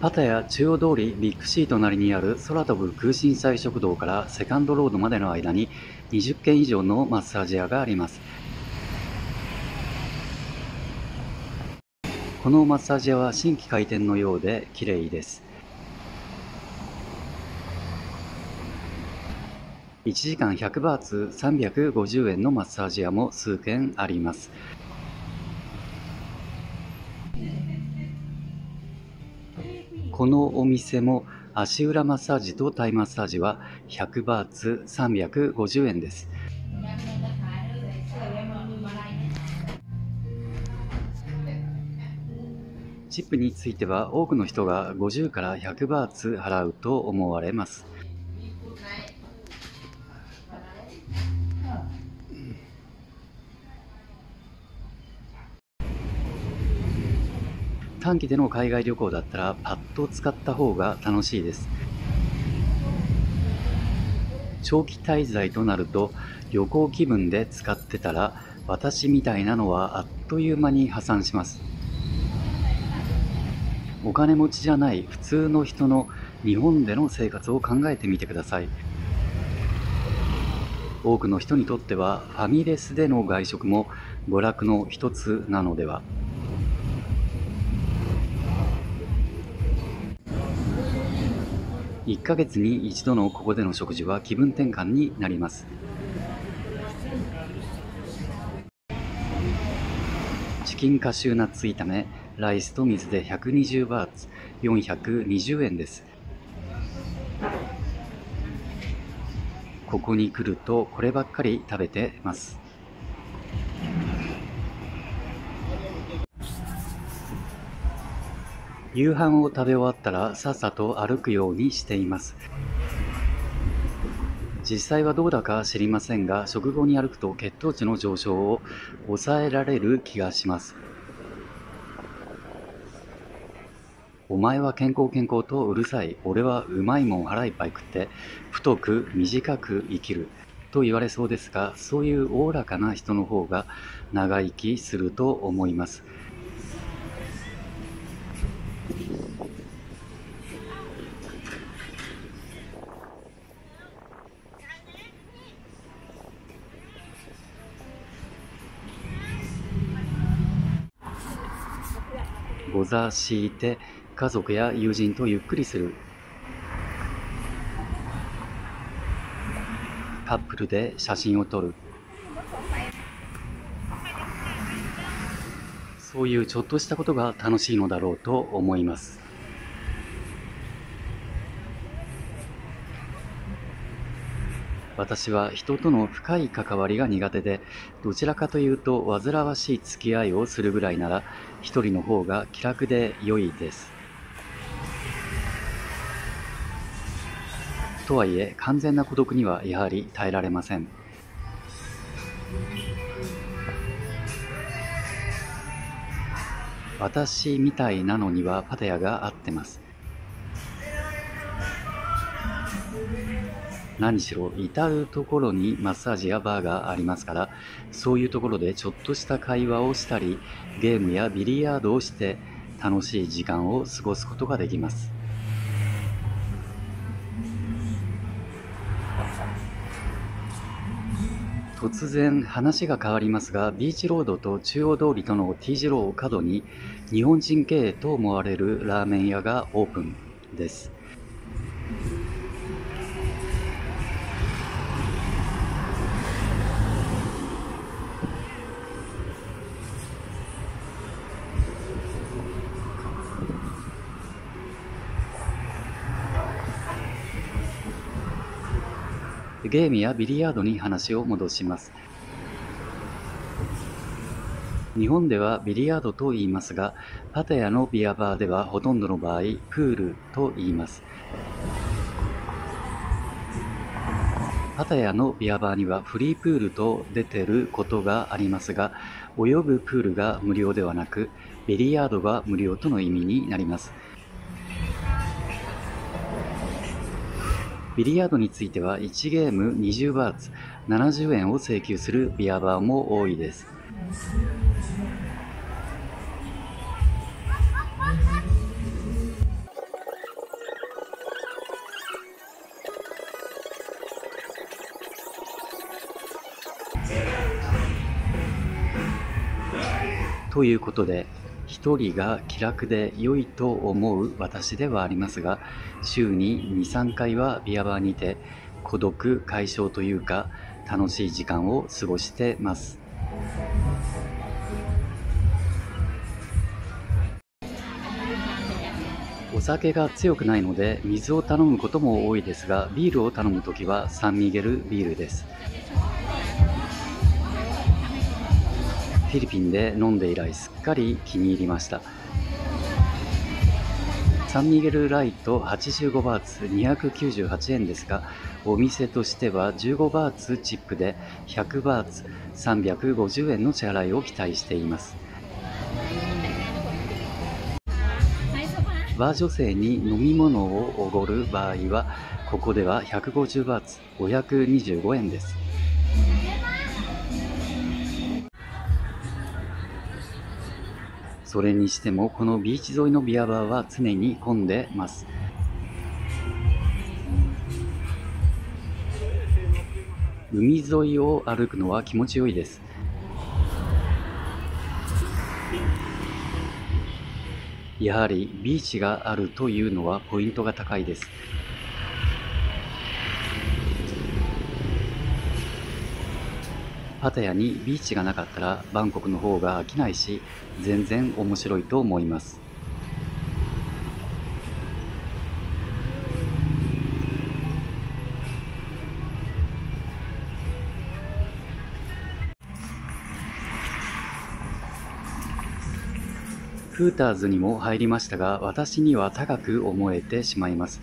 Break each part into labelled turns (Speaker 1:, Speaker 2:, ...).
Speaker 1: パタヤ中央通りビッグシートなりにある空飛ぶ空心菜食堂からセカンドロードまでの間に20軒以上のマッサージ屋があります。このマッサージ屋は新規開店のようで綺麗です。1時間100バーツ350円のマッサージ屋も数軒あります。このお店も足裏マッサージとタイマッサージは100バーツ350円です。チップについては多くの人が50から100バーツ払うと思われます。短期での海外旅行だったらパッと使った方が楽しいです。長期滞在となると旅行気分で使ってたら私みたいなのはあっという間に破産します。お金持ちじゃない普通の人の日本での生活を考えてみてください。多くの人にとってはファミレスでの外食も娯楽の一つなのでは。1ヶ月に一度のここでの食事は気分転換になります。チキンカシューナッツ炒めライスと水で120バーツ420円です。ここに来るとこればっかり食べてます。夕飯を食べ終わったらさっさと歩くようにしています。実際はどうだか知りませんが食後に歩くと血糖値の上昇を抑えられる気がします。お前は健康健康とうるさい。俺はうまいもん腹いっぱい食って太く短く生きる。と言われそうですがそういうおおらかな人の方が長生きすると思います。ご座敷いて家族や友人とゆっくりする。カップルで写真を撮る。そういうちょっとしたことが楽しいのだろうと思います。私は人との深い関わりが苦手で、どちらかというと煩わしい付き合いをするぐらいなら、一人の方が気楽で良いです。とはいえ、完全な孤独にはやはり耐えられません。私みたいなのにはパタヤが合ってます。何しろ至る所にマッサージやバーがありますからそういうところでちょっとした会話をしたりゲームやビリヤードをして楽しい時間を過ごすことができます。突然話が変わりますがビーチロードと中央通りとの T 字路を角に日本人経営と思われるラーメン屋がオープンです。ゲームやビリヤードに話を戻します。日本ではビリヤードと言いますが、パタヤのビアバーではほとんどの場合、プールと言います。パタヤのビアバーにはフリープールと出てることがありますが、泳ぐプールが無料ではなく、ビリヤードが無料との意味になります。ビリヤードについては1ゲーム20バーツ、70円を請求するビアバーも多いです。ということで、一人が気楽で良いと思う私ではありますが、週に2、3回はビアバーにて孤独解消というか楽しい時間を過ごしてます。お酒が強くないので水を頼むことも多いですがビールを頼むときはサンミゲルビールですフィリピンで飲んで以来すっかり気に入りましたサンミゲルライト85バーツ298円ですがお店としては15バーツチップで100バーツ350円の支払いを期待していますバー女性に飲み物をおごる場合は、ここでは150バーツ、525円です。それにしても、このビーチ沿いのビアバーは常に混んでます。海沿いを歩くのは気持ちよいです。やはりビーチがあるというのはポイントが高いです。パタヤにビーチがなかったらバンコクの方が飽きないし全然面白いと思います。フーターズにも入りましたが、私には高く思えてしまいます。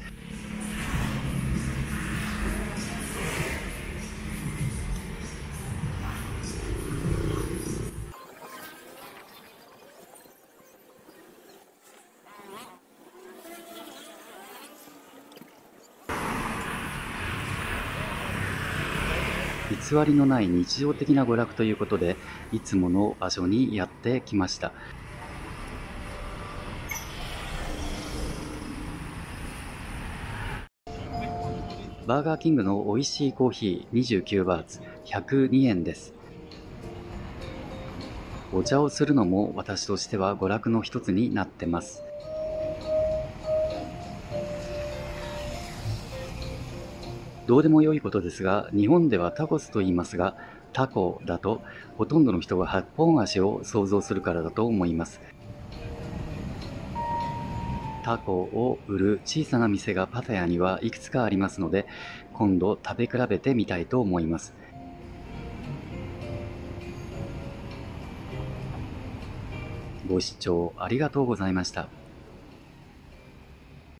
Speaker 1: 偽りのない日常的な娯楽ということで、いつもの場所にやってきました。バーガーキングの美味しいコーヒー29バーツ102円です。お茶をするのも私としては娯楽の一つになってます。どうでもよいことですが、日本ではタコスと言いますが、タコだとほとんどの人が8本足を想像するからだと思います。タコを売る小さな店がパタヤにはいくつかありますので、今度食べ比べてみたいと思います。ご視聴ありがとうございました。